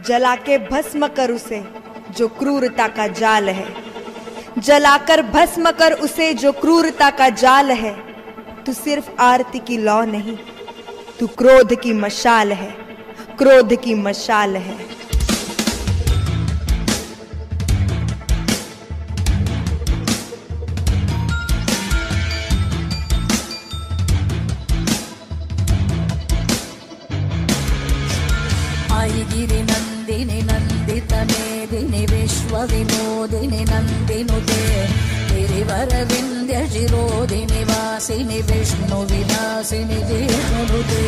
जला के भस्म कर उसे, जो क्रूरता का जाल है। जलाकर भस्म कर उसे, जो क्रूरता का जाल है। तू सिर्फ़ आरती की लौ नहीं, तू क्रोध की मशाल है। क्रोध की मशाल है। गिरि नन्दिनि नन्दित मेदिनि विश्वविनोदिनि नन्दिनुते गिरिवरविन्द्य शिरोदिनि वासिनि विष्णुविलासिनि जिष्णुनुते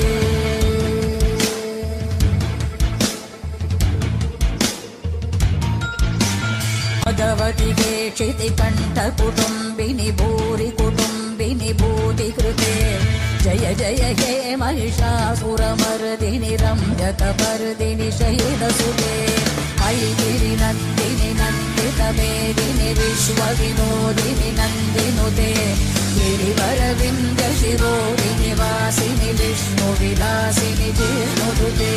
भगवति भूरि कुटुम्बिनि भूतिकृते जय जय हे महिषासुरमर्दिनि रम्यकपर्दिनि शैलसुते अयि गिरिनन्दिनि नन्दितमेदिनि विश्वविनोदिनि नन्दिनुते। गिरिवरविन्द्यशिरोदिनि वासिनि विष्णुविलासिनि जिष्णुदुते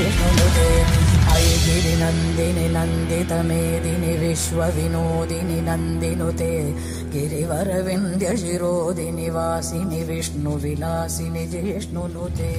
अयि गिरिनन्दिनि नन्दितमेदिनि विश्वविनोदिनि नन्दिनुते गिरिवरविन्द्यशिरोदिनि वासिनि विष्णुविलासिनि जिष्णुनुते